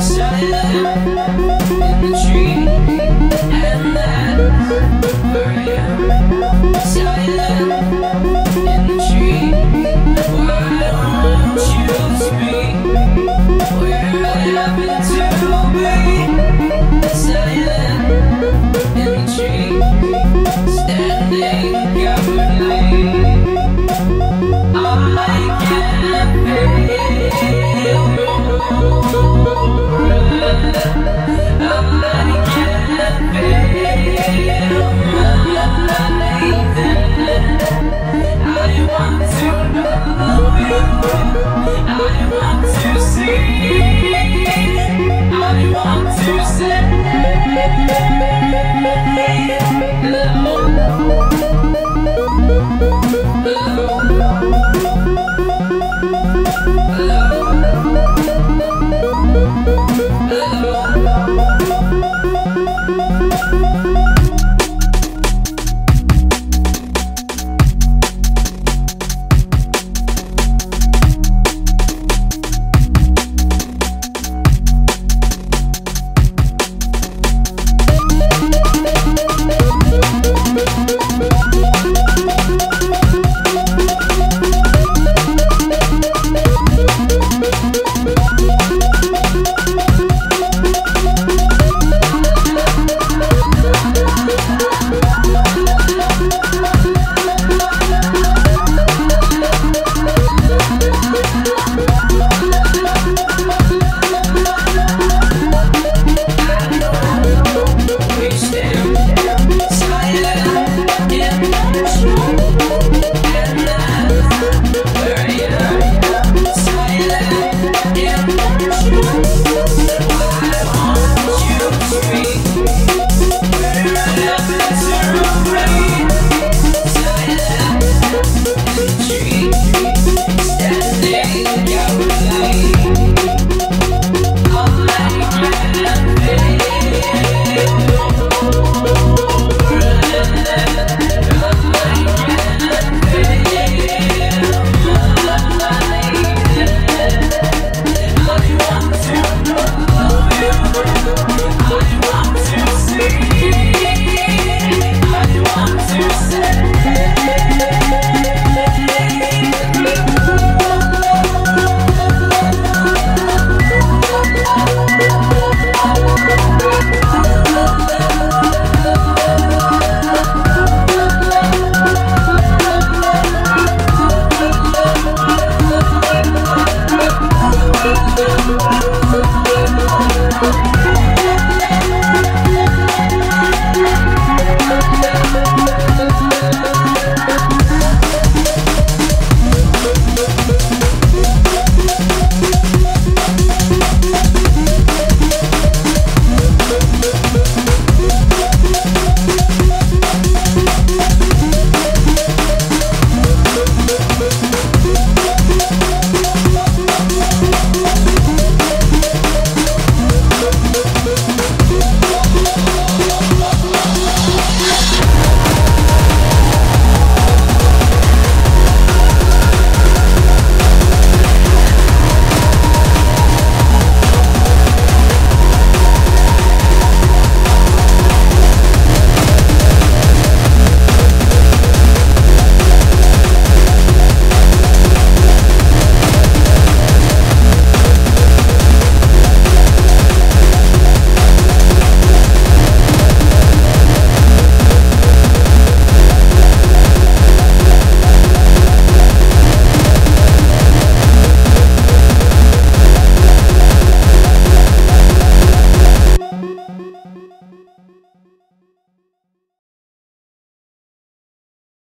Sunny I